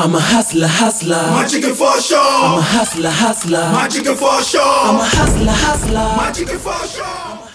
I'm a hustler, hustler. My chicken for sure. I'm a hustler, hustler. My chicken for sure. I'm a hustler, hustler. My chicken for sure.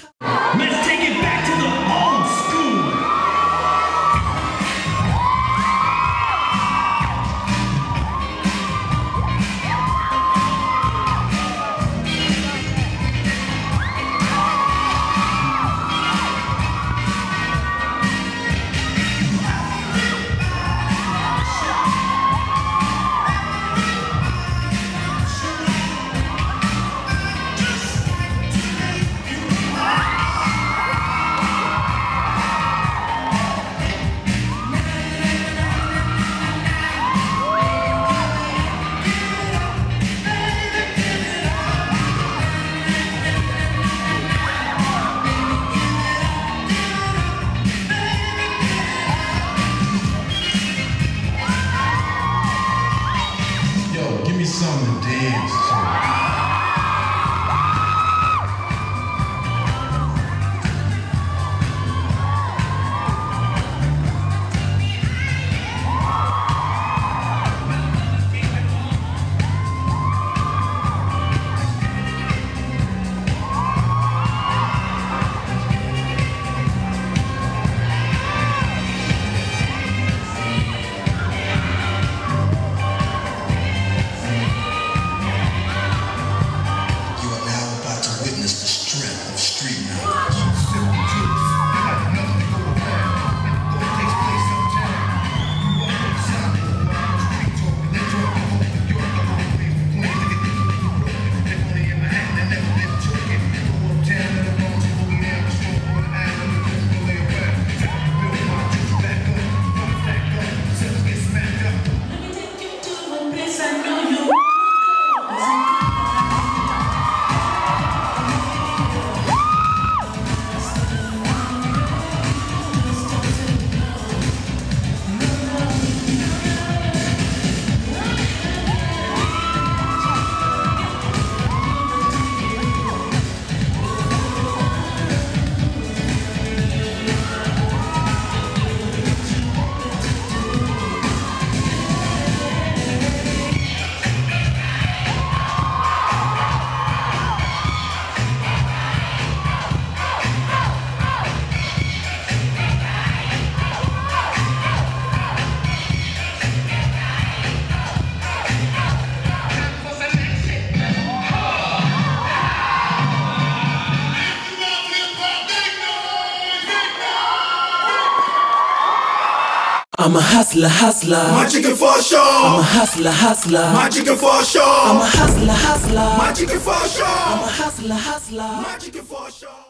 I'm a hustler, hustler. My chicken for sure. I'm a hustler, hustler. My chicken for sure. I'm a hustler, hustler. My chicken for sure. I'm a hustler, hustler. My chicken for sure.